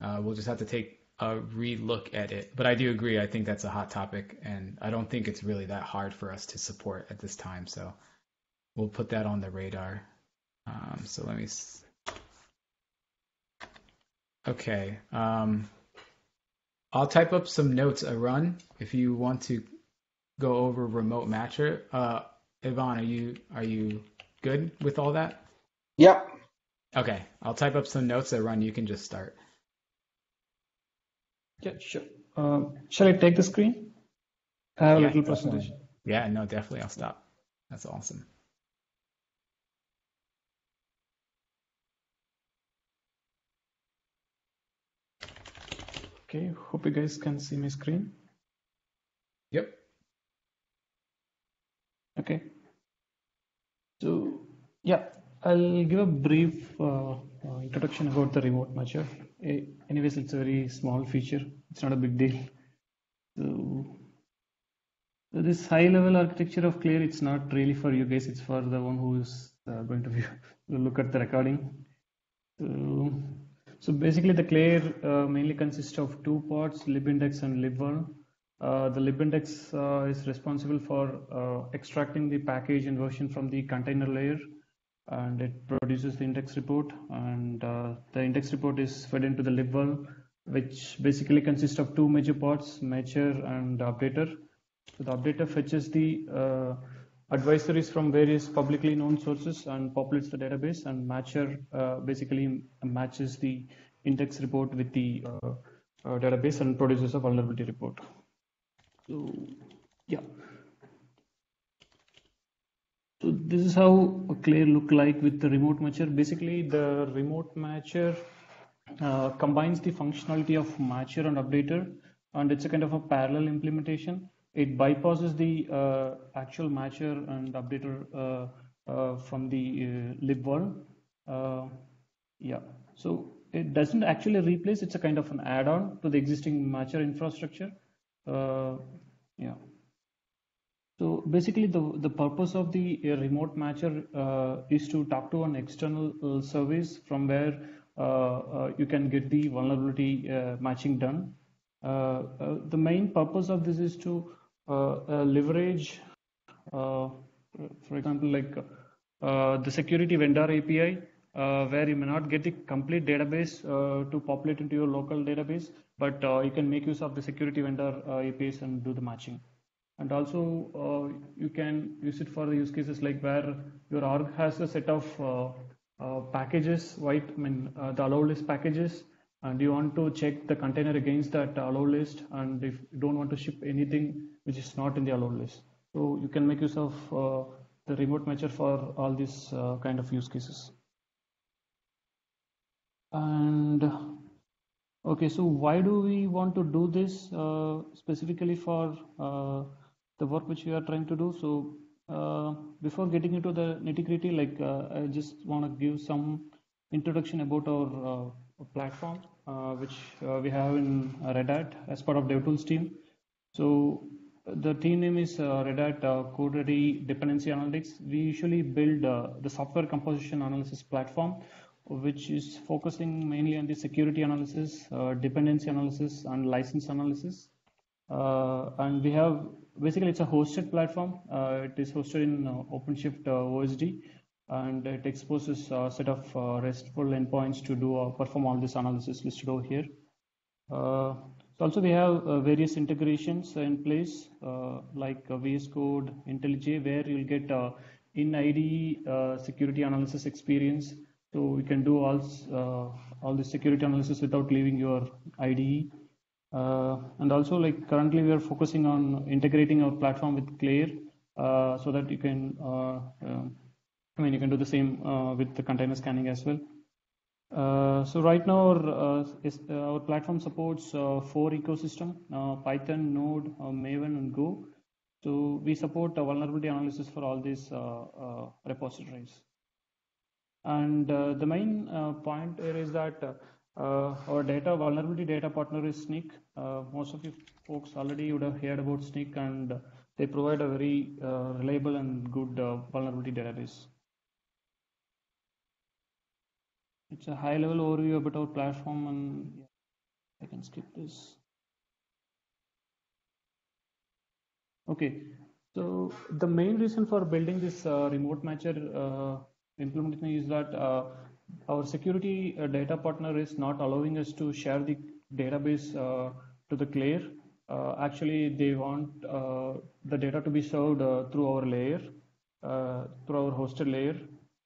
Uh, we'll just have to take a re-look at it. But I do agree. I think that's a hot topic, and I don't think it's really that hard for us to support at this time. So we'll put that on the radar. Um, so let me. s- Okay. Um, I'll type up some notes a run if you want to go over remote matcher. Uh, Ivan, are you are you good with all that? Yeah. Okay, I'll type up some notes that run. You can just start. Yeah, sure. Uh, shall I take the screen? I have a little presentation. Yeah, no, definitely. I'll stop. That's awesome. Okay, hope you guys can see my screen. Yep. Okay. So, yeah, I'll give a brief uh, uh, introduction about the remote matcher. anyways, it's a very small feature. It's not a big deal. So this high level architecture of Clair, it's not really for you guys. It's for the one who is uh, going to, view, [laughs] look at the recording. So, so basically the Clair uh, mainly consists of two parts, libindex and libvuln. Uh, the libindex uh, is responsible for uh, extracting the package and version from the container layer and it produces the index report and uh, the index report is fed into the libvuln which basically consists of two major parts, matcher and updater. So the updater fetches the uh, advisories from various publicly known sources and populates the database and matcher uh, basically matches the index report with the database and produces a vulnerability report. So yeah. So this is how a Clair look like with the remote matcher. Basically, the remote matcher uh, combines the functionality of matcher and updater, and it's a kind of a parallel implementation. It bypasses the uh, actual matcher and updater uh, uh from the uh, libvuln. Uh, yeah, so it doesn't actually replace. It's a kind of an add-on to the existing matcher infrastructure. yeah. So basically the, the purpose of the uh, remote matcher uh, is to talk to an external uh, service from where uh, uh, you can get the vulnerability uh, matching done. Uh, uh, the main purpose of this is to leverage, for example, like the security vendor API, where you may not get the complete database to populate into your local database, but you can make use of the security vendor APIs and do the matching and also uh, you can use it for the use cases like where your org has a set of uh, uh, packages white I mean uh, the allow list packages. And you want to check the container against that allow list. And if you don't want to ship anything which is not in the allow list. So you can make use of uh, the remote matcher for all these uh, kind of use cases. And okay so why do we want to do this specifically for the work which we are trying to do. So uh, before getting into the nitty gritty, like uh, I just want to give some introduction about our uh, platform, uh, which uh, we have in Red Hat as part of DevTools team. So the team name is Red Hat Code Ready Dependency Analytics. We usually build the software composition analysis platform which is focusing mainly on the security analysis, uh, dependency analysis, and license analysis. Uh, and we have basically it's a hosted platform. Uh, it is hosted in uh, OpenShift uh, OSD, and it exposes a set of RESTful endpoints to do perform all this analysis listed over here. so also we have various integrations in place like VS Code, IntelliJ, where you'll get in IDE security analysis experience. So we can do all uh, all the security analysis without leaving your IDE. Uh, and also like currently we are focusing on integrating our platform with Clair uh, so that you can, uh, I mean, you can do the same with the container scanning as well. Uh, so right now our, uh, is, uh, our platform supports four ecosystem python node maven and go so we support vulnerability analysis for all these repositories and the main point here is that uh, our data vulnerability data partner is Snyk. Uh, most of you folks already would have heard about Snyk and they provide a very uh, reliable and good uh, vulnerability database. It's a high level overview about our platform and yeah, I can skip this. Okay, so the main reason for building this uh, remote matcher uh, implementation is that our security uh, data partner is not allowing us to share the database uh, to the Clair. Uh, actually, they want uh, the data to be served uh, through our layer, uh, through our hosted layer.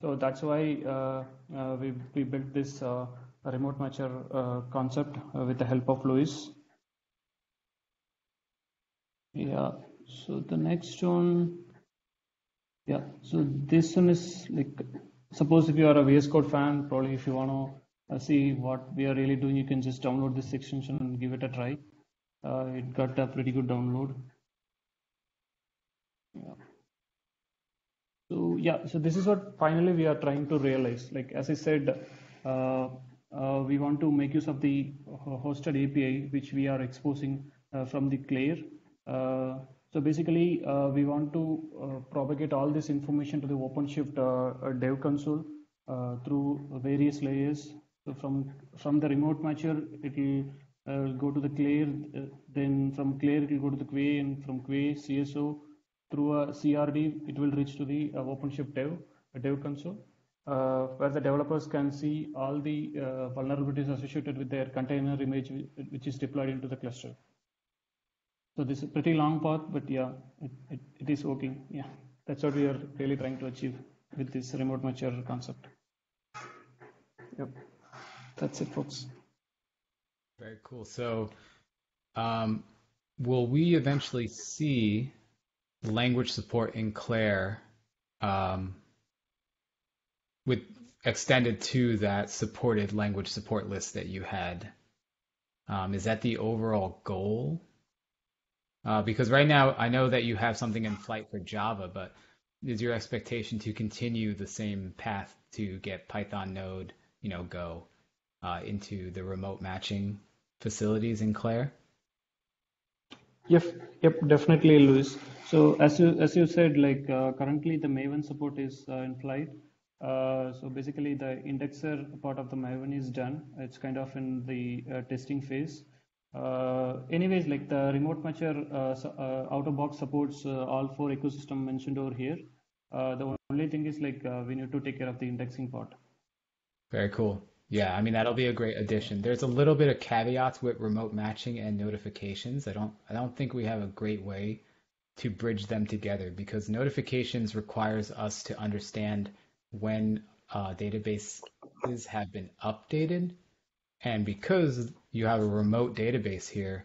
So that's why we, we built this remote matcher concept with the help of Luis. Yeah, so the next one, yeah, so this one is like suppose if you are a VS Code fan, probably if you want to uh, see what we are really doing, you can just download this extension and give it a try. Uh, it got a pretty good download. Yeah. So yeah, so this is what finally we are trying to realize. Like as I said, uh, uh, we want to make use of the hosted API, which we are exposing uh, from the Clair. Uh, so basically, uh, we want to uh, propagate all this information to the OpenShift uh, Dev console through various layers. So from from the remote matcher, it will go to the Clair. then from Clair, it will go to the Quay, and from Quay CSO through a CRD, it will reach to the OpenShift Dev Dev console. Uh, where the developers can see all the uh, vulnerabilities associated with their container image which is deployed into the cluster. So this is a pretty long path, but yeah, it, it, it is working. Yeah, that's what we are really trying to achieve with this remote matcher concept. Yep, that's it, folks. Very cool. So, um, will we eventually see language support in Clair um, with extended to that supported language support list that you had. Um, is that the overall goal? Uh, because right now I know that you have something in flight for Java, but is your expectation to continue the same path to get Python Node, you know, Go uh, into the remote matching facilities in Clair? Yep, yep, definitely, Luis. So as you as you said, like uh, currently the Maven support is uh, in flight. Uh, so basically the indexer part of the Maven is done. It's kind of in the uh, testing phase. Uh, anyways, like the remote matcher uh, uh, out of box supports all four ecosystem mentioned over here. the only thing is like we need to take care of the indexing part. Very cool. Yeah, I mean that'll be a great addition. There's a little bit of caveats with remote matching and notifications. I don't I don't think we have a great way to bridge them together because notifications requires us to understand when uh, databases have been updated. And because you have a remote database here,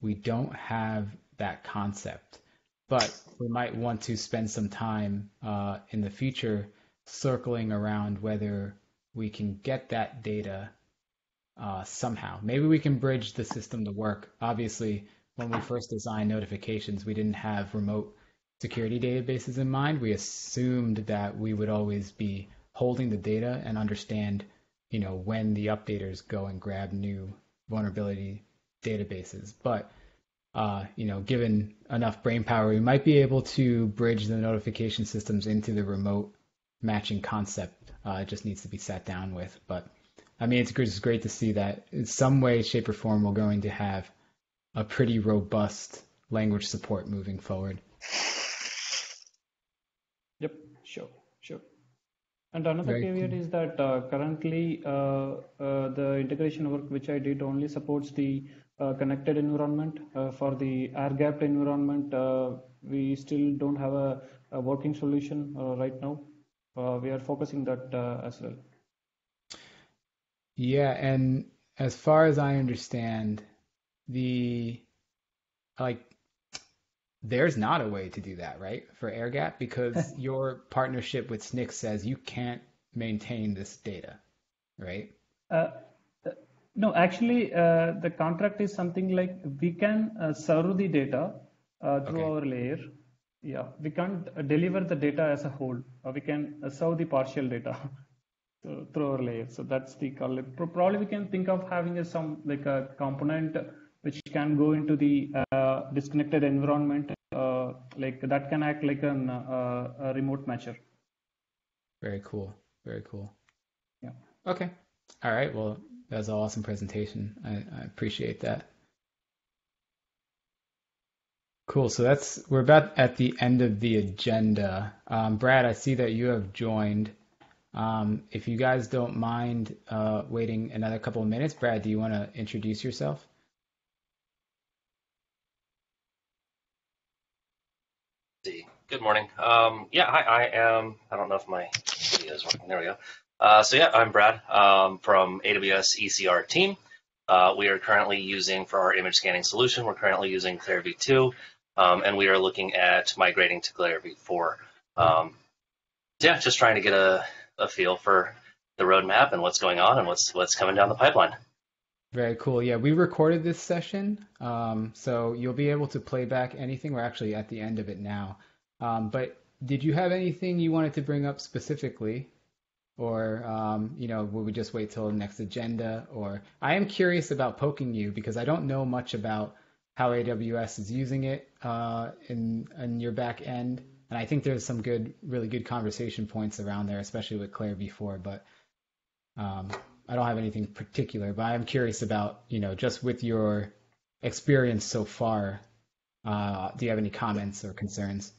we don't have that concept. But we might want to spend some time uh, in the future circling around whether we can get that data uh, somehow. Maybe we can bridge the system to work. Obviously, when we first designed notifications, we didn't have remote security databases in mind. We assumed that we would always be holding the data and understand, you know, when the updaters go and grab new vulnerability databases. But uh, you know, given enough brain power, we might be able to bridge the notification systems into the remote matching concept. Uh, it just needs to be sat down with. But I mean, it's, it's great to see that in some way, shape, or form, we're going to have a pretty robust language support moving forward. Yep, sure, sure. And another Very caveat is that uh, currently uh, uh, the integration work which I did only supports the uh, connected environment. Uh, for the air-gapped environment, uh, we still don't have a, a working solution right now. we are focusing that as well. Yeah, and as far as I understand, the like there's not a way to do that, right? For air gap because [laughs] your partnership with Snyk says you can't maintain this data, right? Uh, no, actually, uh, the contract is something like we can uh, serve the data uh, through okay. our layer. Yeah, we can't deliver the data as a whole. we can serve the partial data [laughs] through our layer. So that's the call. Probably we can think of having a, some like a component which can go into the uh, disconnected environment uh, like that can act like an, uh, a remote matcher. Very cool. Very cool. Yeah. Okay. All right. Well, that was an awesome presentation. I, I appreciate that. Cool. So that's we're about at the end of the agenda. Um, Brad, I see that you have joined. Um, if you guys don't mind uh, waiting another couple of minutes, Brad, do you want to introduce yourself? Good morning. Um, yeah, hi, I am. I don't know if my video is working. There we go. Uh, so yeah, I'm Brad um, from AWS ECR team. Uh, we are currently using for our image scanning solution. We're currently using Clair v2, um, and we are looking at migrating to Clair v4. Um, yeah, just trying to get a, a feel for the roadmap and what's going on and what's what's coming down the pipeline. Very cool. Yeah, we recorded this session, um, so you'll be able to play back anything. We're actually at the end of it now. Um, but did you have anything you wanted to bring up specifically? or um, you know, will we just wait till the next agenda? Or I am curious about poking you because I don't know much about how AWS is using it uh, in in your back end, and I think there's some good, really good conversation points around there, especially with Clair v4. But um, I don't have anything particular, but I'm curious about you know just with your experience so far. Uh, do you have any comments or concerns?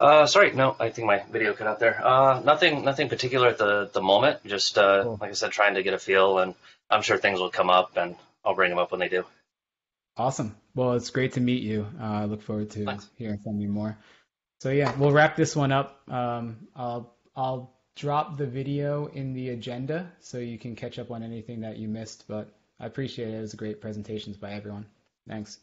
Uh, sorry, no, I think my video cut out there. Uh, nothing, nothing particular at the the moment. Just uh, Cool. like I said, trying to get a feel, and I'm sure things will come up, and I'll bring them up when they do. Awesome. Well, it's great to meet you. Uh, I look forward to Thanks. hearing from you more. So yeah, we'll wrap this one up. Um, I'll I'll drop the video in the agenda so you can catch up on anything that you missed. But I appreciate it. It was great presentations by everyone. Thanks.